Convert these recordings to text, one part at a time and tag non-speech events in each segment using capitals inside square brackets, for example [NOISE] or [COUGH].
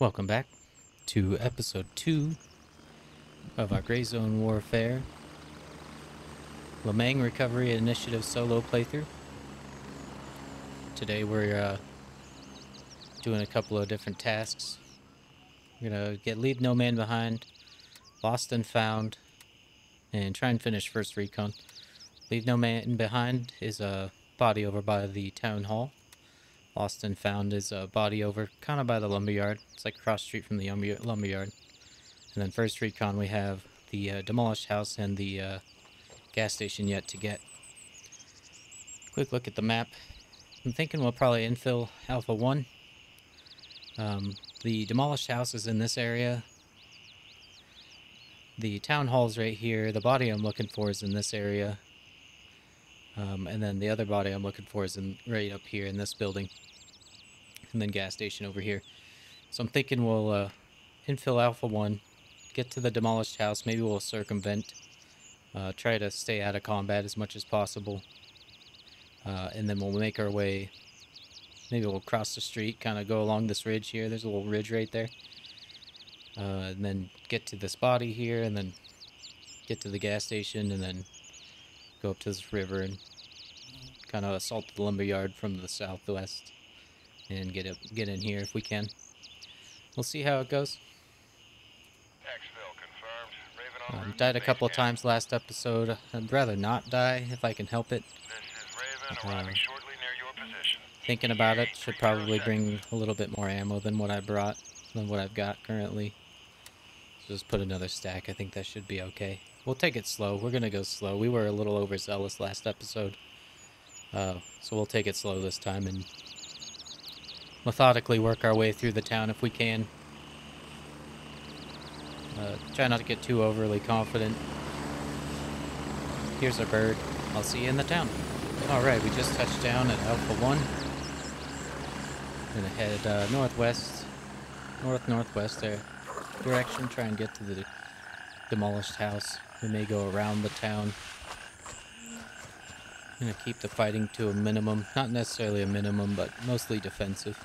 Welcome back to episode 2 of our Gray Zone Warfare Lamang Recovery Initiative solo playthrough. Today we're uh, doing a couple of different tasks. We're gonna get Leave No Man Behind, Lost and Found, and try and finish First Recon. Leave No Man Behind is a body over by the town hall. And Found his a body over kind of by the lumberyard. It's like cross street from the lumber- lumberyard. And then First Recon, we have the uh, demolished house and the uh, gas station yet to get. Quick look at the map. I'm thinking we'll probably infill Alpha 1. Um, the demolished house is in this area. The town hall's right here. The body I'm looking for is in this area. Um, and then the other body I'm looking for is in right up here in this building. And then gas station over here. So I'm thinking we'll uh, infill Alpha 1, get to the demolished house, maybe we'll circumvent, uh, try to stay out of combat as much as possible. Uh, and then we'll make our way, maybe we'll cross the street, kind of go along this ridge here. There's a little ridge right there. Uh, and then get to this body here, and then get to the gas station, and then go up to this river and kind of assault the lumberyard from the southwest and get up, get in here if we can. We'll see how it goes. Exfil confirmed. Raven en Um, died a couple base times last episode. I'd rather not die if I can help it. camp. This is Raven Uh, arriving shortly near your position. Thinking about it, should probably bring a little bit more ammo than what I brought, than what I've got currently. So just put another stack. I think that should be okay. We'll take it slow. We're gonna go slow. We were a little overzealous last episode, uh, so we'll take it slow this time and methodically work our way through the town if we can. Uh, try not to get too overly confident. Here's a bird. I'll see you in the town. Alright, we just touched down at Alpha 1. Gonna head uh, northwest, north-northwest there, direction, try and get to the demolished house. We may go around the town. Gonna keep the fighting to a minimum. Not necessarily a minimum, but mostly defensive.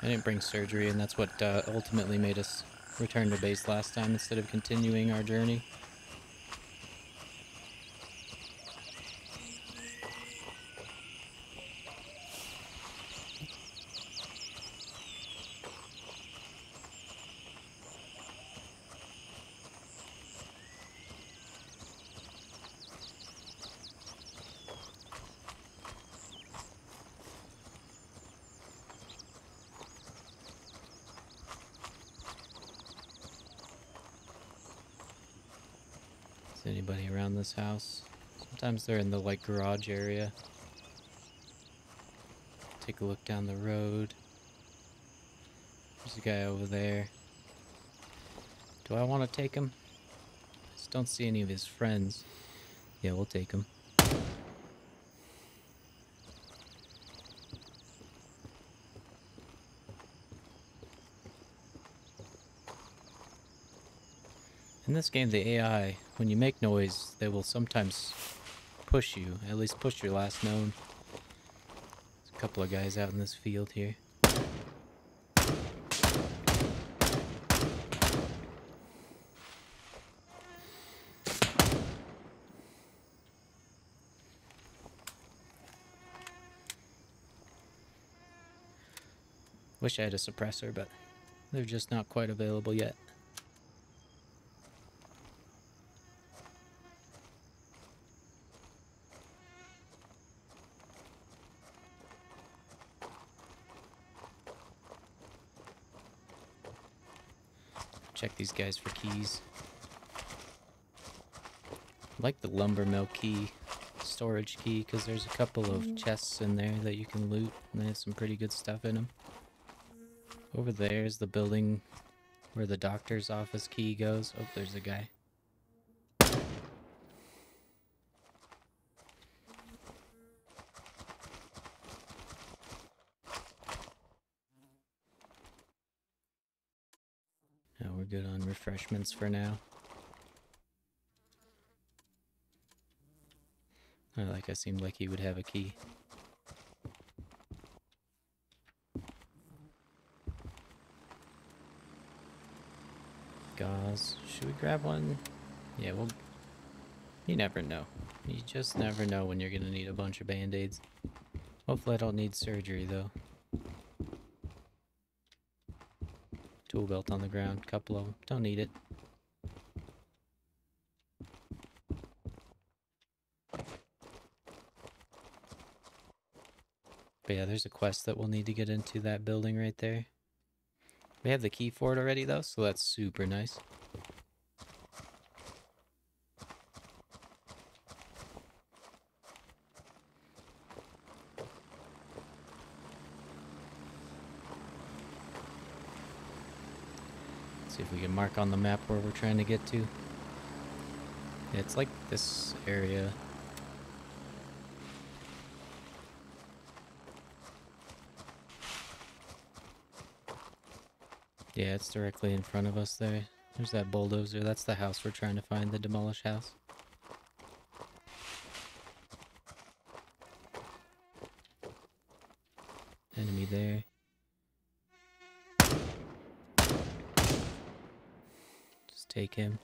I didn't bring surgery, and that's what uh, ultimately made us return to base last time instead of continuing our journey. Is anybody around this house? Sometimes they're in the like garage area. Take a look down the road. There's a guy over there. Do I want to take him? I just don't see any of his friends. Yeah, we'll take him. In this game, the AI, when you make noise, they will sometimes push you. At least push your last known. There's a couple of guys out in this field here. Wish I had a suppressor, but they're just not quite available yet. Check these guys for keys. I like the lumber mill key, storage key, because there's a couple of mm. chests in there that you can loot, and they have some pretty good stuff in them. Over there is the building where the doctor's office key goes. Oh, there's a guy. refreshments for now. Like I seemed like he would have a key. Gauze. Should we grab one? Yeah, well... You never know. You just never know when you're gonna need a bunch of band-aids. Hopefully I don't need surgery, though. Tool belt on the ground, couple of them. Don't need it. But yeah, there's a quest that we'll need to get into that building right there. We have the key for it already though, so that's super nice. We can mark on the map where we're trying to get to. It's like this area. Yeah, it's directly in front of us there. There's that bulldozer. That's the house we're trying to find, the demolished house. Enemy there. Him.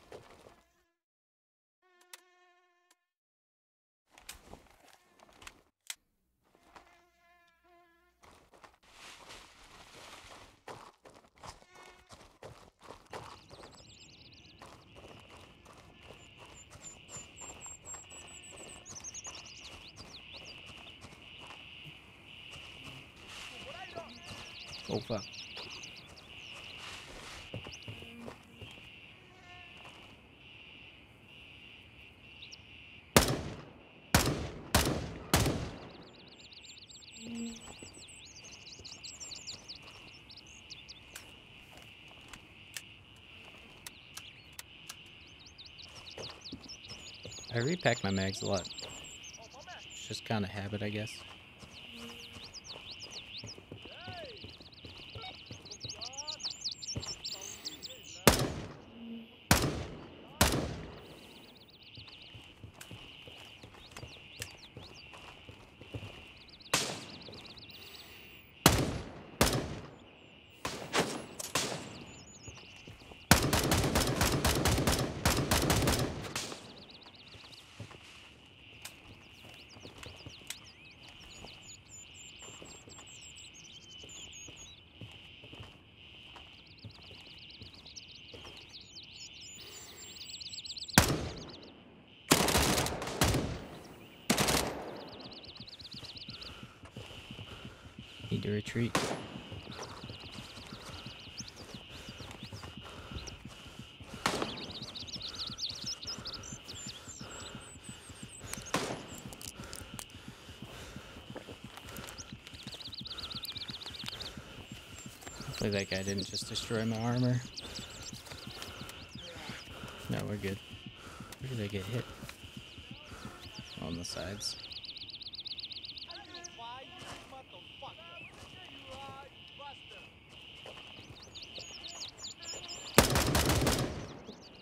Oh fuck. I repack my mags a lot. It's just kind of habit, I guess. Retreat. Hopefully that guy didn't just destroy my armor. No, we're good. Where did I get hit? On the sides.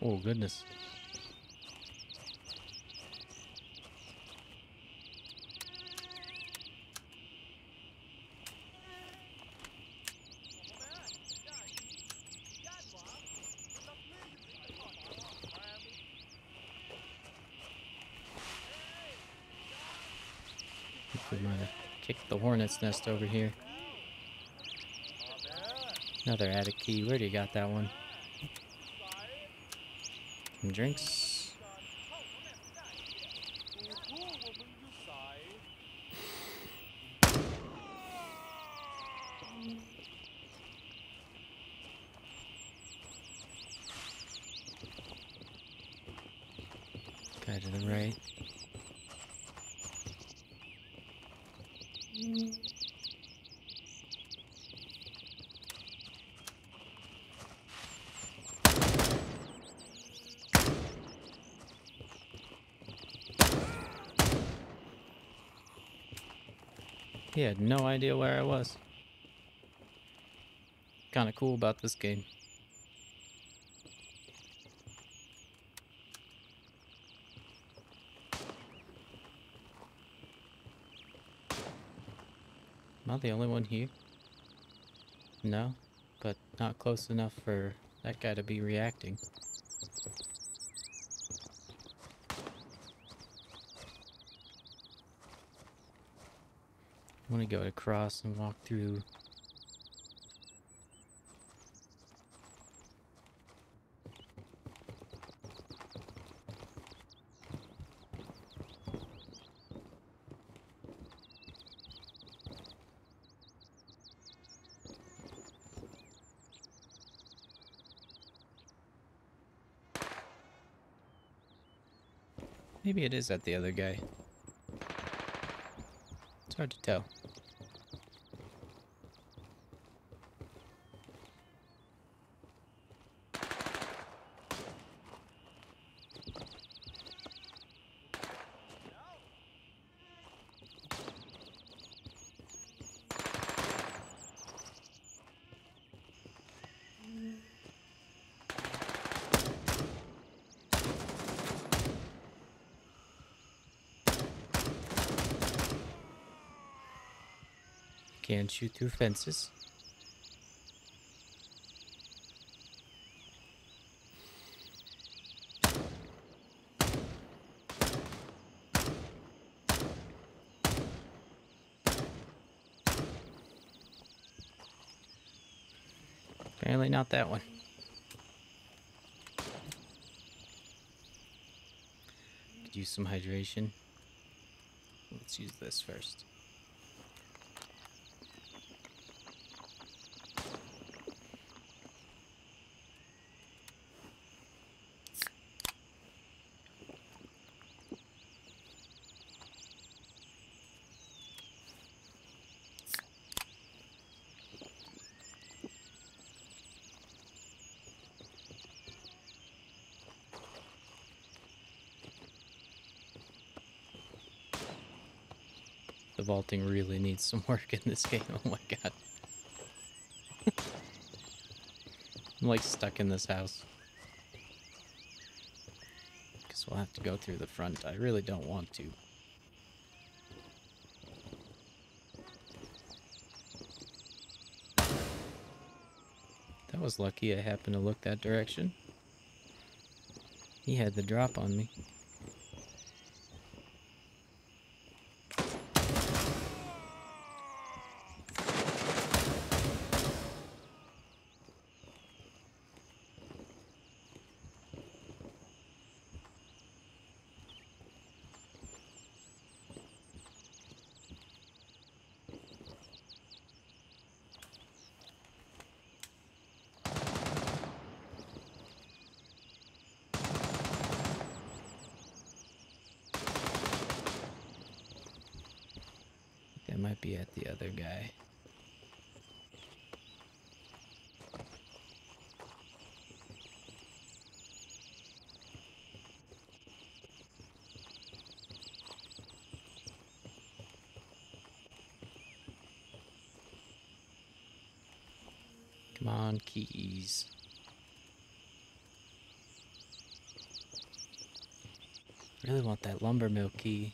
Oh goodness. we the hornet's nest over here. Another attic key. Where do you got that one? Some drinks. Guy to the right. He had no idea where I was. Kinda cool about this game. Am I the only one here? No, but not close enough for that guy to be reacting. I want to go across and walk through. Maybe it is at the other guy. It's hard to tell. Can't shoot through fences. Apparently not that one. Could use some hydration. Let's use this first. The vaulting really needs some work in this game. [LAUGHS] Oh my god. [LAUGHS] I'm like stuck in this house. Guess we'll have to go through the front. I really don't want to. That was lucky I happened to look that direction. He had the drop on me. That might be at the other guy. Come on, keys. Really want that lumber mill key.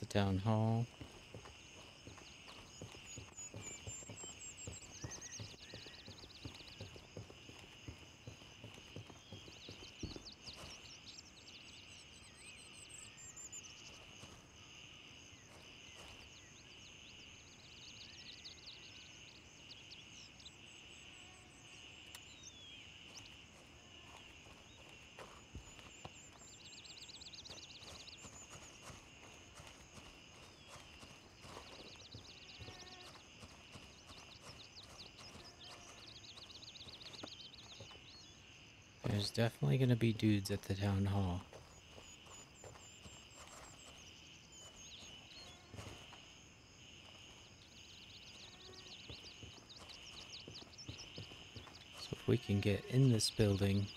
The town hall. There's definitely gonna be dudes at the town hall. So if we can get in this building,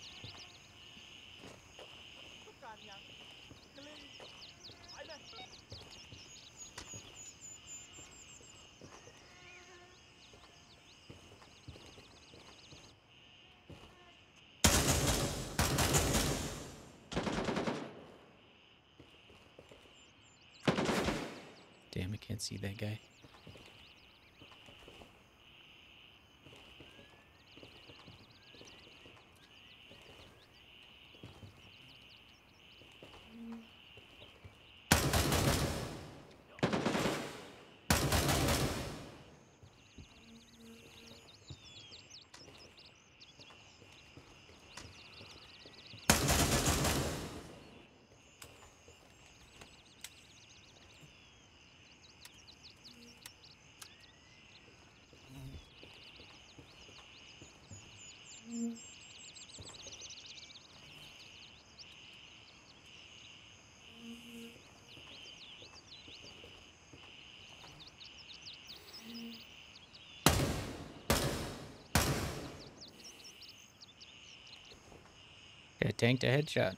tanked a headshot.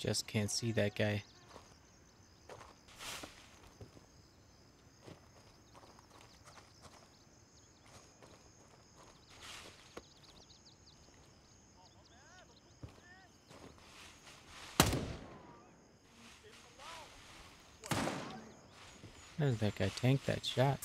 Just can't see that guy. How did that guy tank that shot?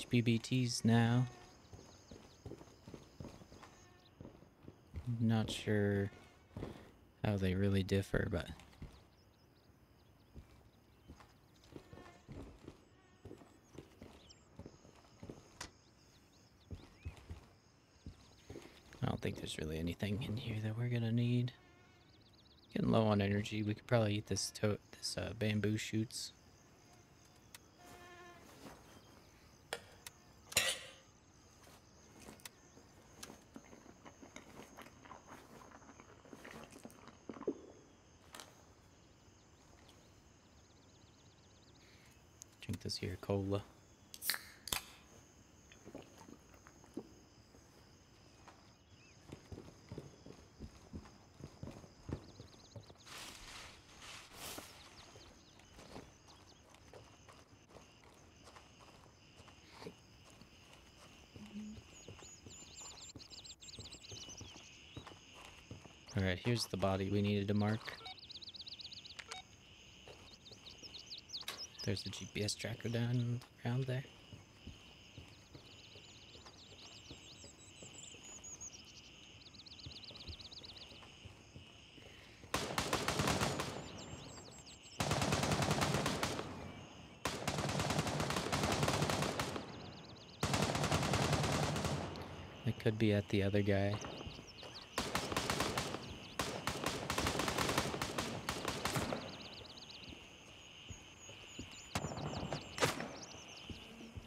HPBTs now. Not sure how they really differ, but I don't think there's really anything in here that we're gonna need. Getting low on energy. We could probably eat this to this uh, bamboo shoots. Drink this here cola. Alright, here's the body we needed to mark. There's the GPS tracker down around there. It could be at the other guy.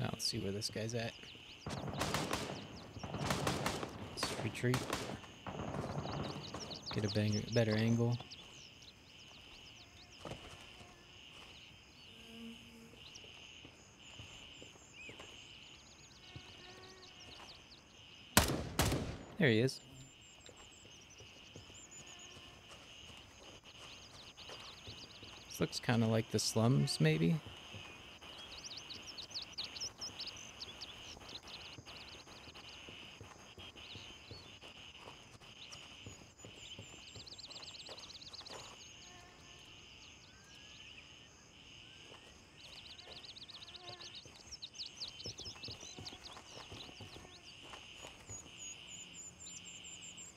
Now let's see where this guy's at. Let's retreat. Get a banger, better angle. There he is. This looks kind of like the slums, maybe.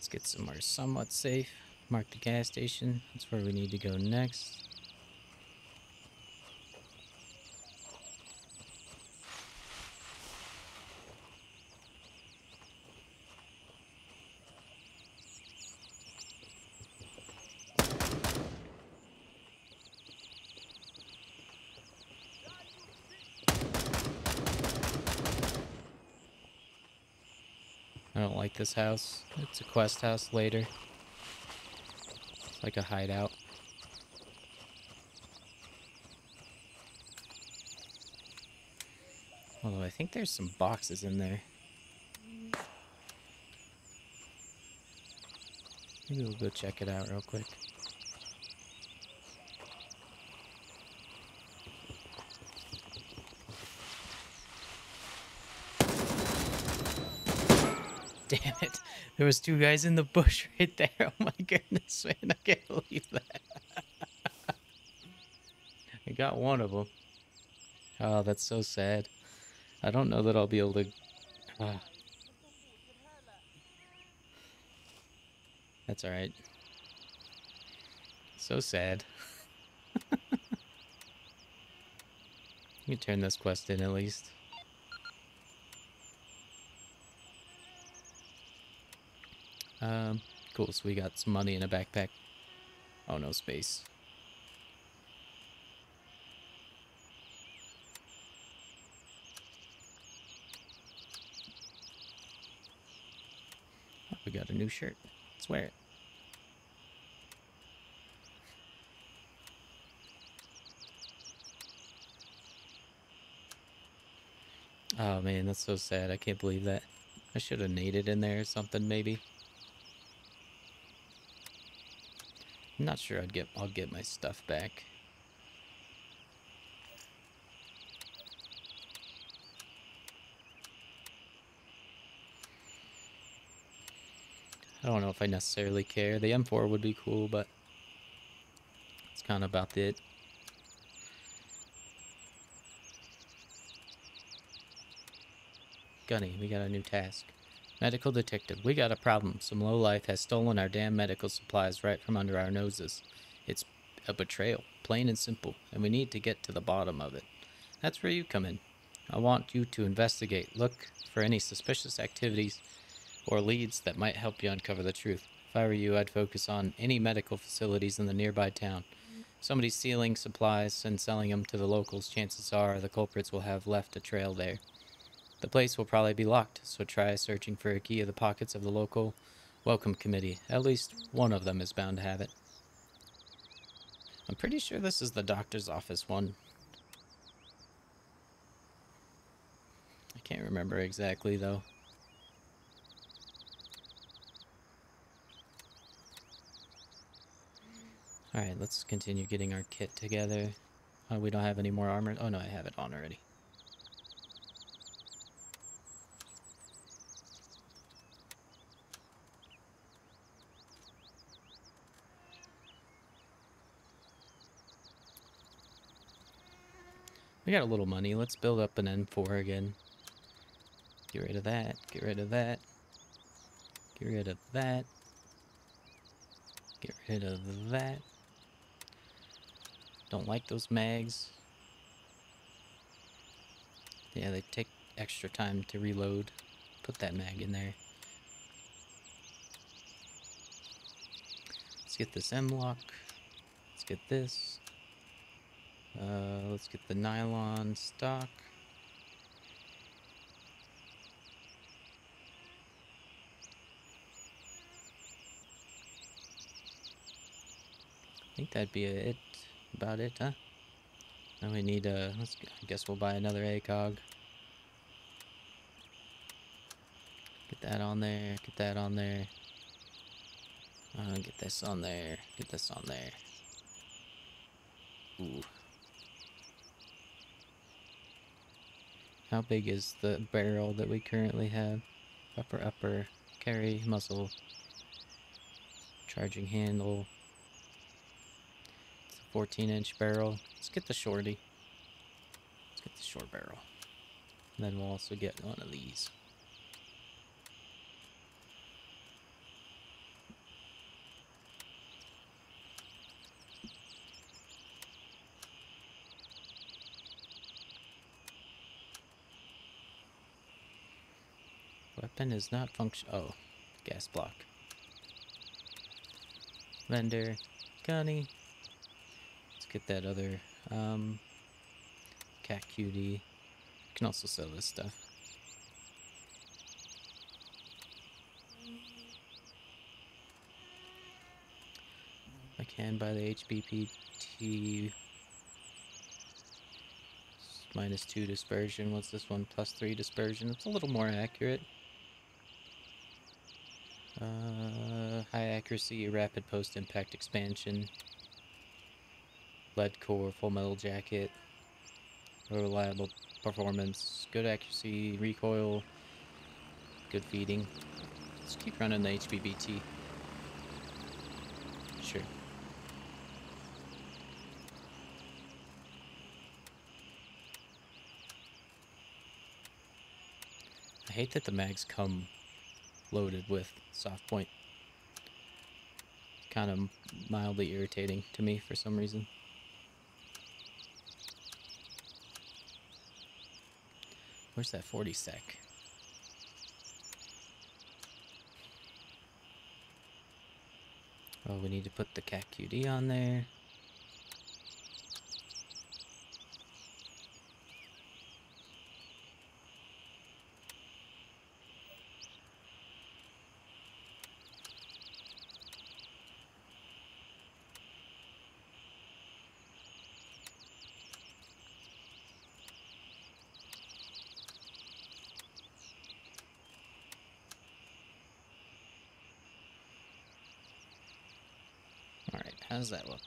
Let's get somewhere somewhat safe. Mark the gas station. That's where we need to go next. I don't like this house. It's a quest house later. It's like a hideout. Although I think there's some boxes in there. Maybe we'll go check it out real quick. Damn it. There was two guys in the bush [LAUGHS] right there. Oh my goodness, man. I can't believe that. I got one of them. Oh, that's so sad. I don't know that I'll be able to... Ah. That's alright. So sad. [LAUGHS] Let me turn this quest in at least. Um, cool. So we got some money in a backpack. Oh, no space. Oh, we got a new shirt. Let's wear it. Oh man, that's so sad. I can't believe that. I should have naded in there or something, maybe. I'm not sure I'd get I'll get my stuff back. I don't know if I necessarily care. The M4 would be cool, but it's kind of about it. Gunny, we got a new task. Medical detective, we got a problem. Some lowlife has stolen our damn medical supplies right from under our noses. It's a betrayal, plain and simple, and we need to get to the bottom of it. That's where you come in. I want you to investigate, look for any suspicious activities or leads that might help you uncover the truth. If I were you, I'd focus on any medical facilities in the nearby town. Somebody's stealing supplies and selling them to the locals. Chances are the culprits will have left a trail there. The place will probably be locked, so try searching for a key of the pockets of the local welcome committee. At least one of them is bound to have it. I'm pretty sure this is the doctor's office one. I can't remember exactly though. Alright, let's continue getting our kit together. Oh, we don't have any more armor. Oh no, I have it on already. We got a little money. Let's build up an M4 again. Get rid of that. Get rid of that. Get rid of that. Get rid of that. Don't like those mags. Yeah, they take extra time to reload. Put that mag in there. Let's get this M-LOK. Let's get this. Uh, let's get the nylon stock. I think that'd be it. About it, huh? Now we need uh let's I guess we'll buy another ACOG. Get that on there, get that on there. Uh, get this on there, get this on there. Ooh. How big is the barrel that we currently have? Upper, upper, carry, muzzle, charging handle. It's a 14 inch barrel. Let's get the shorty. Let's get the short barrel. And then we'll also get one of these. Weapon is not function. Oh, gas block. Vendor, gunny. Let's get that other um, cat QD. Can also sell this stuff. I can buy the HPBT minus two dispersion. What's this one? Plus three dispersion. It's a little more accurate. Uh, high accuracy, rapid post-impact expansion, lead core, full metal jacket, reliable performance, good accuracy, recoil, good feeding. Let's keep running the HPBT. Sure. I hate that the mags come loaded with soft point. Kind of mildly irritating to me for some reason. Where's that 40 sec? Oh, we need to put the cat QD on there. That look?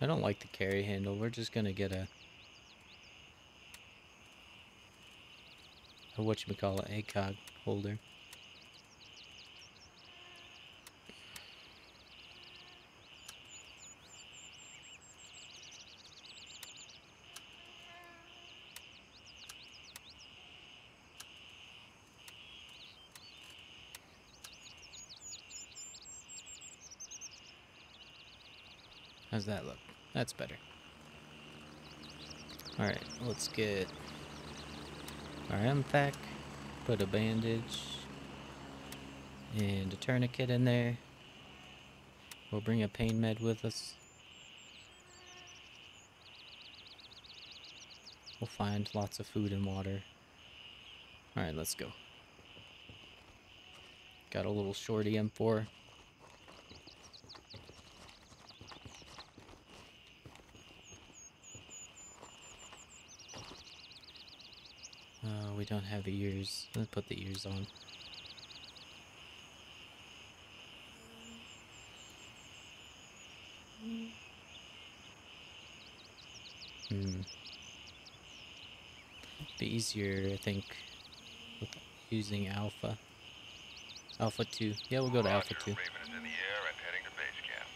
I don't like the carry handle. We're just gonna get a a ACOG holder. How's that look? That's better. Alright, let's get our MFAC, put a bandage and a tourniquet in there. We'll bring a pain med with us. We'll find lots of food and water. Alright, let's go. Got a little shorty M4. Don't have the ears. Let's put the ears on. Hmm. Be easier, I think, with using Alpha. Alpha 2. Yeah, we'll go to Alpha Roger, 2. Raven is in the air and heading to base camp.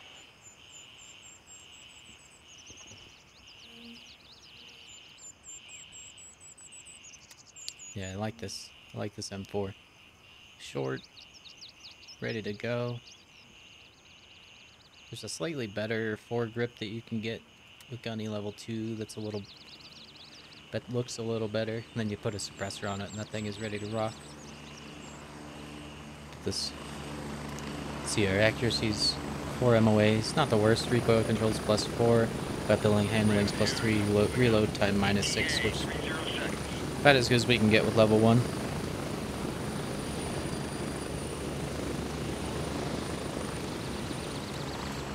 Yeah, I like this. I like this M4. Short, ready to go. There's a slightly better foregrip that you can get with Gunny level 2 that's a little that looks a little better. And then you put a suppressor on it and that thing is ready to rock. This see our accuracy's 4 MOAs, not the worst. Recoil controls plus 4, weapon handling's plus 3, lo- reload time minus 6, which. About as good as we can get with level 1.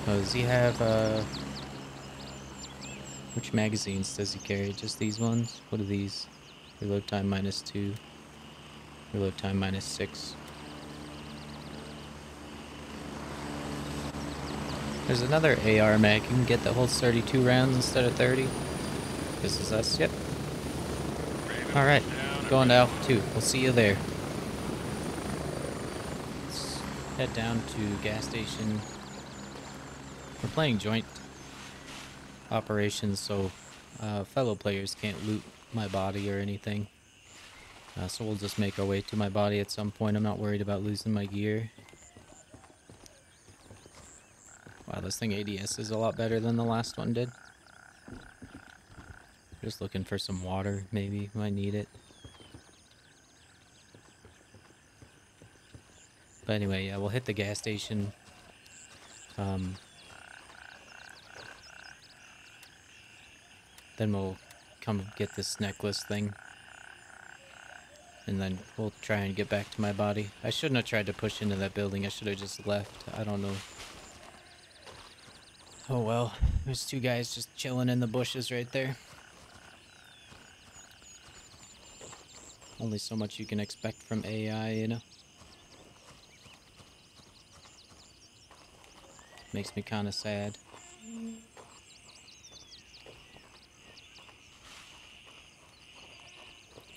Oh, does he have, uh... Which magazines does he carry? Just these ones? What are these? Reload time minus 2. Reload time minus 6. There's another AR mag. You can get that holds 32 rounds instead of 30. This is us. Yep. Alright, going to Alpha 2. We'll see you there. Let's head down to gas station. We're playing joint operations, so uh, fellow players can't loot my body or anything. Uh, so we'll just make our way to my body at some point. I'm not worried about losing my gear. Wow, this thing ADS is a lot better than the last one did. Just looking for some water, maybe. Might need it. But anyway, yeah, we'll hit the gas station. Um, then we'll come get this necklace thing. And then we'll try and get back to my body. I shouldn't have tried to push into that building. I should have just left. I don't know. Oh well. There's two guys just chilling in the bushes right there. Only so much you can expect from AI, you know? Makes me kind of sad.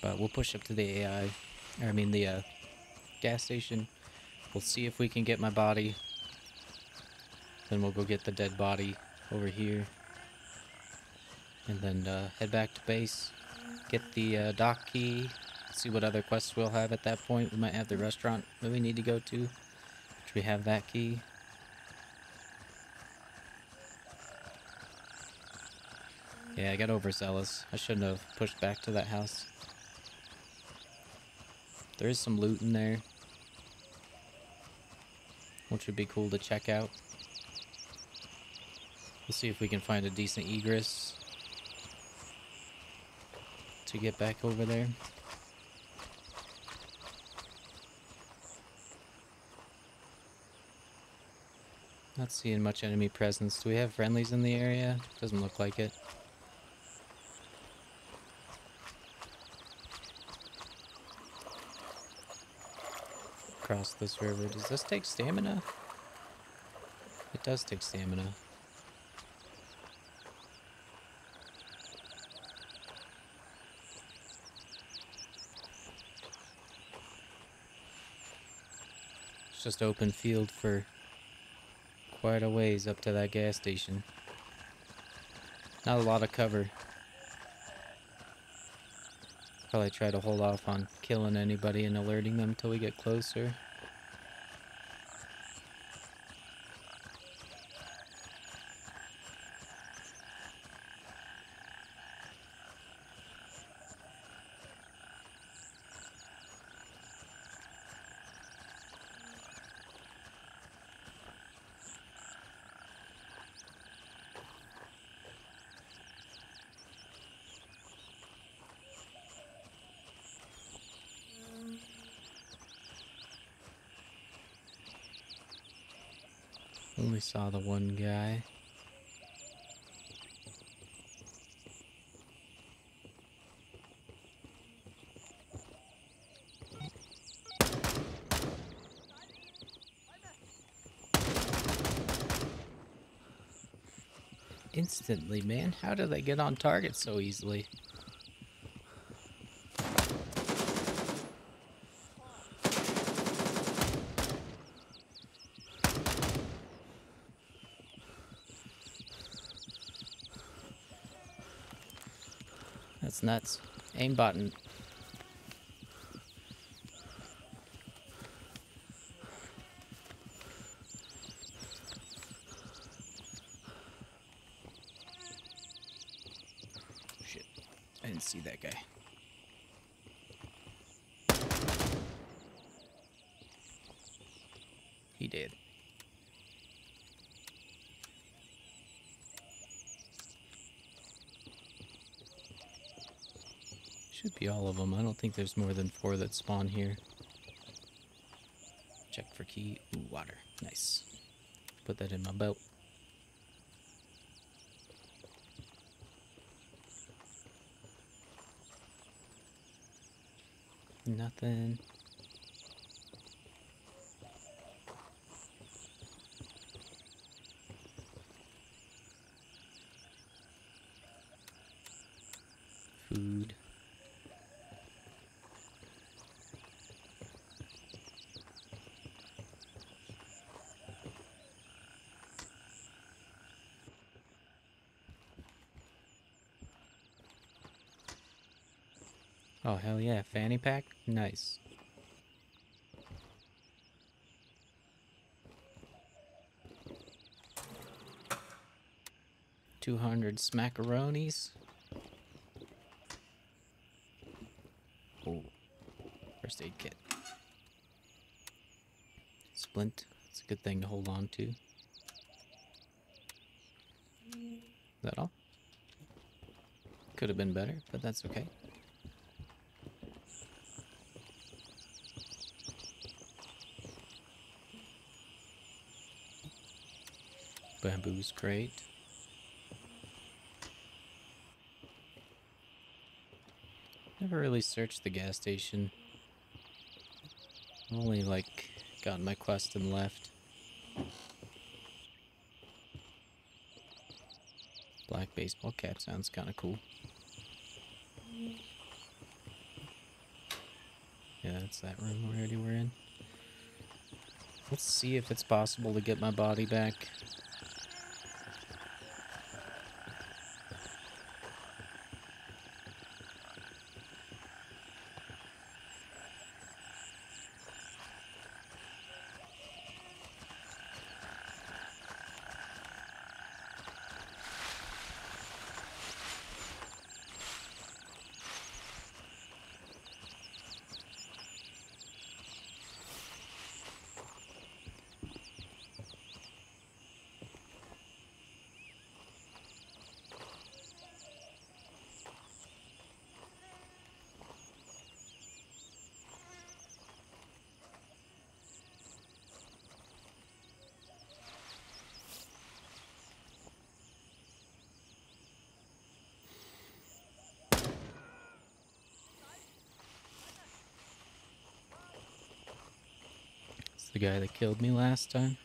But we'll push up to the AI, or I mean the uh, gas station. We'll see if we can get my body. Then we'll go get the dead body over here. And then uh, head back to base. Get the uh, dock key. See what other quests we'll have at that point. We might have the restaurant that we need to go to. Which we have that key. Yeah, I got overzealous. I shouldn't have pushed back to that house. There is some loot in there. Which would be cool to check out. We'll see if we can find a decent egress to get back over there. Not seeing much enemy presence. Do we have friendlies in the area? Doesn't look like it. Cross this river. Does this take stamina? It does take stamina. It's just open field for quite a ways up to that gas station. Not a lot of cover. Probably try to hold off on killing anybody and alerting them until we get closer. Only saw the one guy. Instantly, man. How do they get on target so easily? Nuts. Aim and Shit. I didn't see that guy. He did. Should be all of them. I don't think there's more than four that spawn here. Check for key. Ooh, water. Nice. Put that in my belt. Nothing. Food. Oh, hell yeah. Fanny pack? Nice. Two hundred smackaronis. Oh, first aid kit. Splint. It's a good thing to hold on to. Is that all? Could have been better, but that's okay. Bamboo's great. Never really searched the gas station. Only like gotten my quest and left. Black baseball cap sounds kind of cool. Yeah, that's that room we already were in. Let's see if it's possible to get my body back. The guy that killed me last time.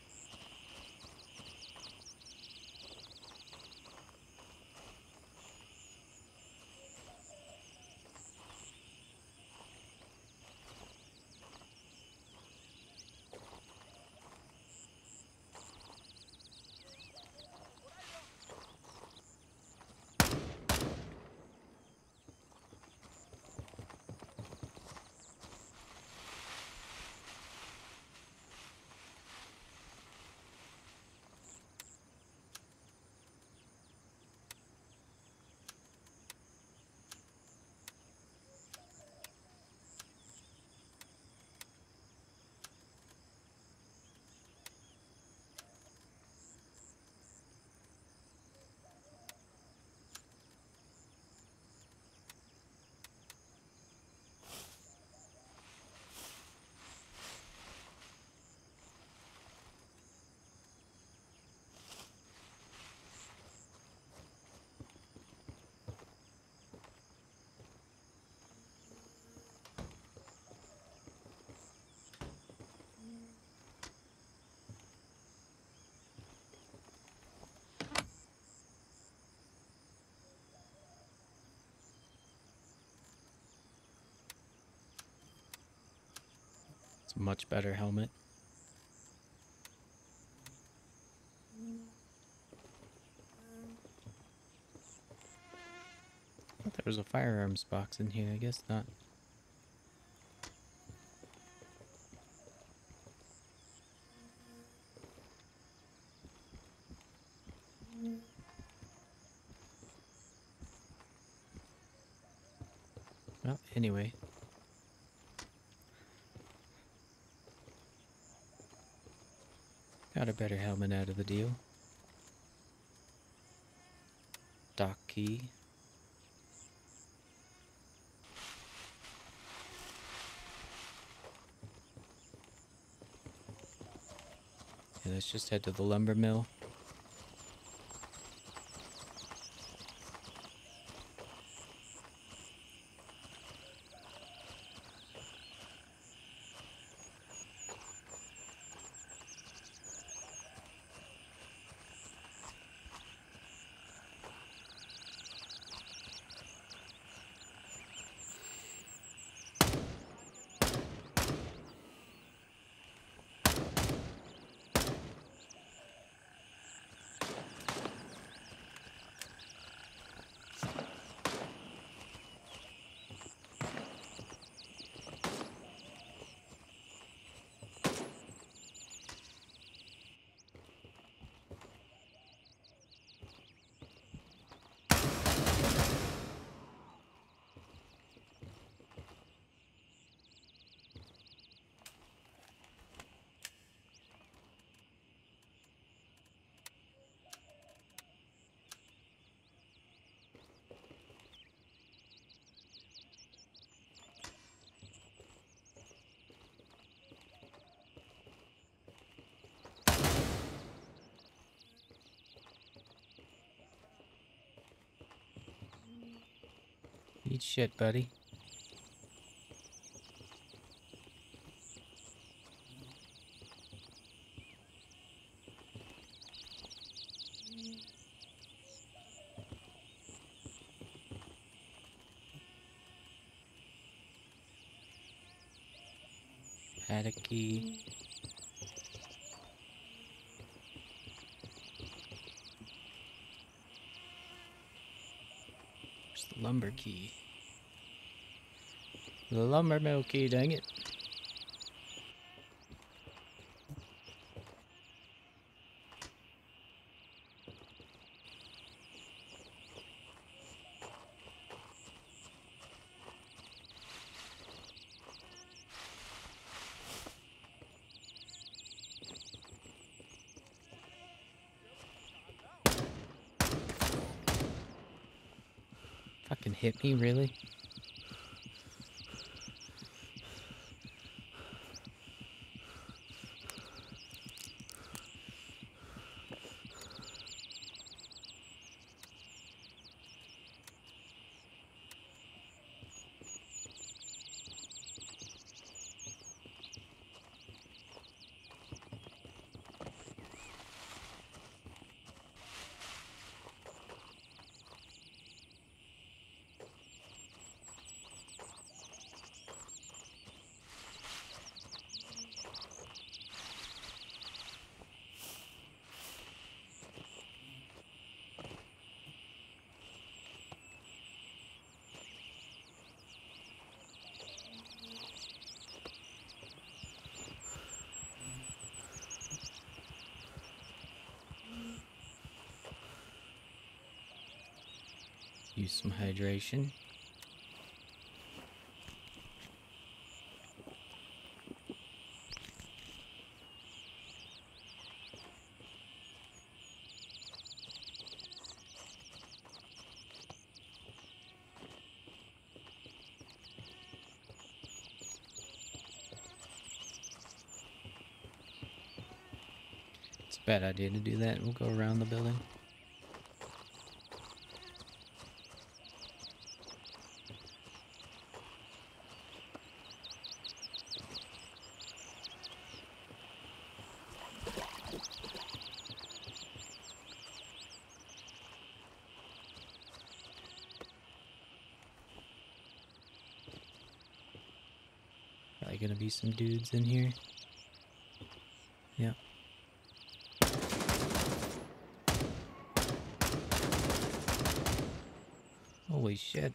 Much better helmet. thought there was a firearms box in here. I guess not. Well, anyway. Got a better helmet out of the deal. Dock key. Let's just head to the lumber mill. Eat shit, buddy. Paddocky. Where's the lumber key? The lumber mill key, dang it. Hit me, really? Some hydration. It's a bad idea to do that. We'll go around the building. Like gonna some dudes in here. Yep. Holy shit.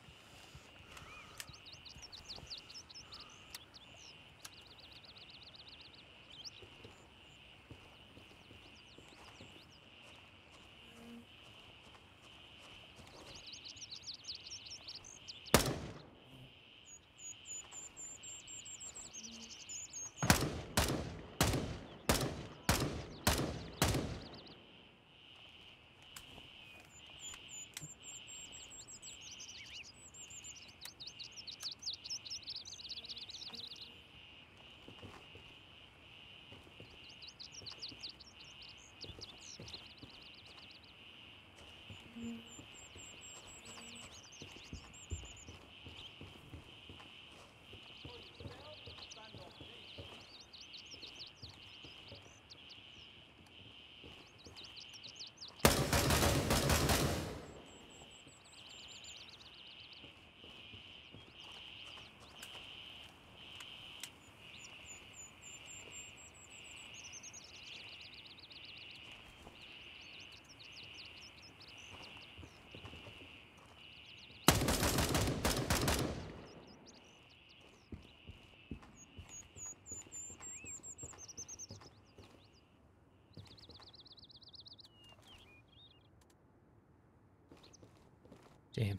Damn.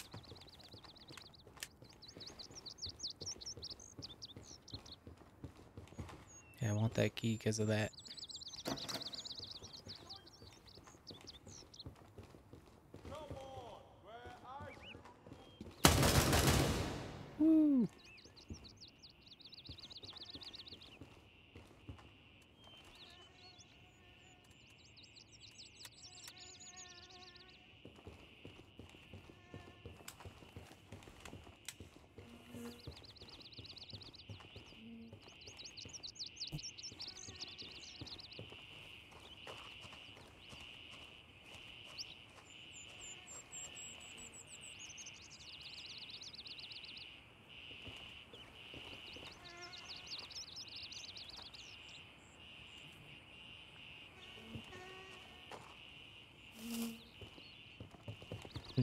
Yeah, I want that key because of that.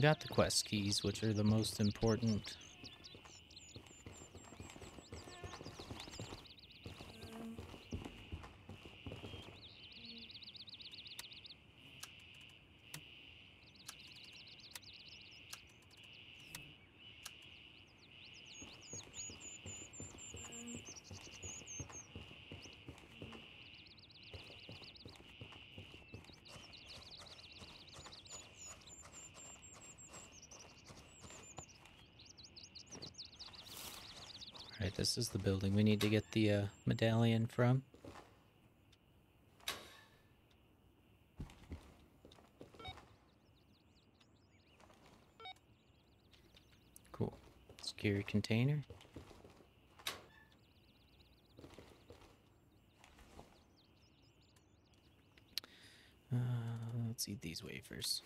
Got the quest keys, which are the most important. This is the building we need to get the uh, medallion from. Cool. Secure container. Uh, let's eat these wafers.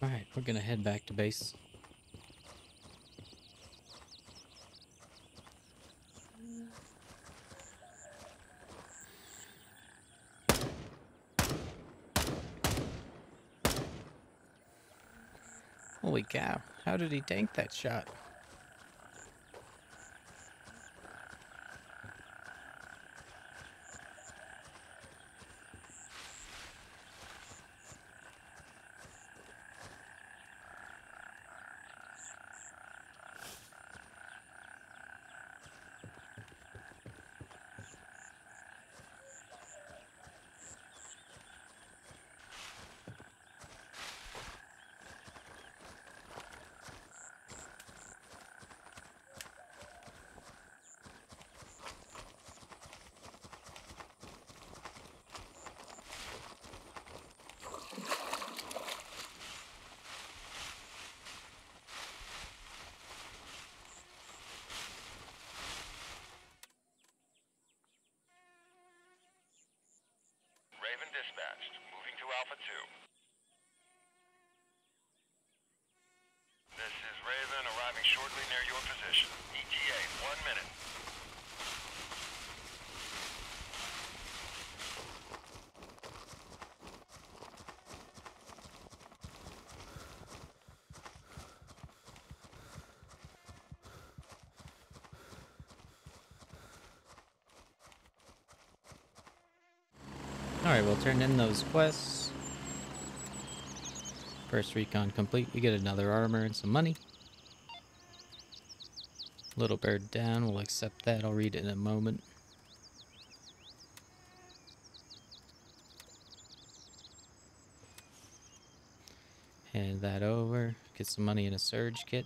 Alright, we're gonna head back to base. Holy cow, how did he tank that shot? Alpha 2. This is Raven arriving shortly near your position. ETA, one minute. Alright, we'll turn in those quests. First recon complete. We get another armor and some money. Little bird down. We'll accept that. I'll read it in a moment. Hand that over. Get some money in a surge kit.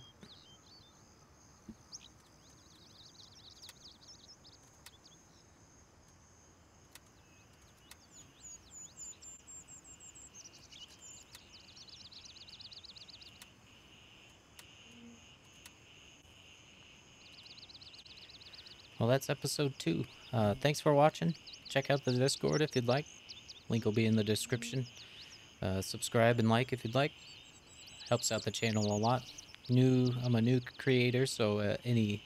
That's episode two. Uh, thanks for watching. Check out the Discord if you'd like. Link will be in the description. Uh, subscribe and like if you'd like. Helps out the channel a lot. New, I'm a new creator, so uh, any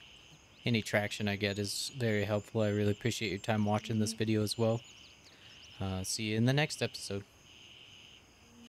any traction I get is very helpful. I really appreciate your time watching this video as well. Uh, see you in the next episode.